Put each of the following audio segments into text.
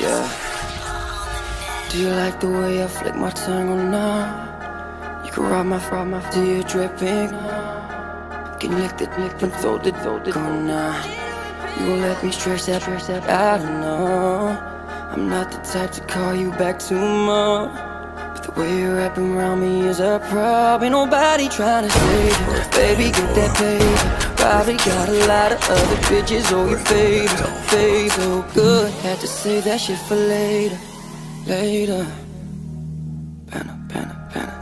Yeah. Do you like the way I flick my tongue or not? You can ride my ride my till you're dripping. Can lick it, lick it, throw it, throw or not? You gon' let me stretch that, stretch? I don't know. I'm not the type to call you back too much. The way you're wrapping around me is a problem. Nobody trying to save you. Baby, get that paper. Probably got a lot of other bitches on your favorite, favorite. So good, had to save that shit for later, later. Banner, banner, banner.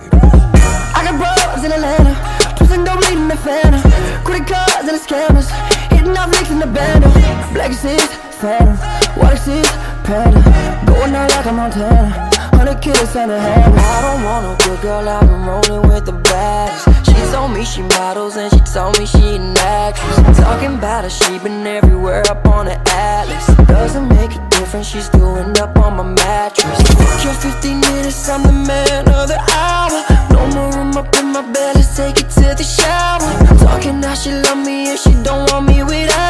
I got bros in Atlanta, twisting dope leading the Fanta. Credit cards and the scammers, hitting off licks in the bando. Black is Phantom, white is Panda. Going out like a Montana, hundred killers on the hammer. I don't want no good girl, I've been rolling with the baddest. She told me she models and she told me she an actress. Talking about her, she been everywhere up on the atlas. Doesn't make a difference, she's end up on my mattress. Your 15 minutes, I'm the man of the hour. No more room up in my bed, let's take it to the shower. Talking how she love me and she don't want me without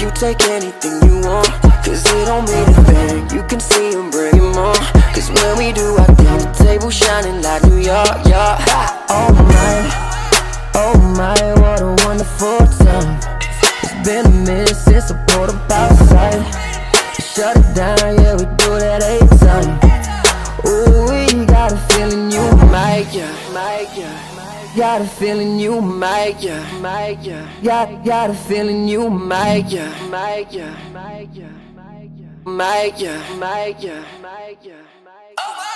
you take anything you want. Cause it don't mean a thing. You can see him bring on. Cause when we do our thing, the table shining like New York, yeah. Oh my, oh my, what a wonderful time. It's been a minute since I pulled up outside. Shut it down, yeah, we do that eight time. Ooh, we got a feeling you might, yeah, might, yeah. Got a feeling you might, yeah, might, yeah. Got, got a feeling you might, yeah, might, yeah, might, yeah, might, yeah, might, yeah, might, yeah, might, yeah. Oh,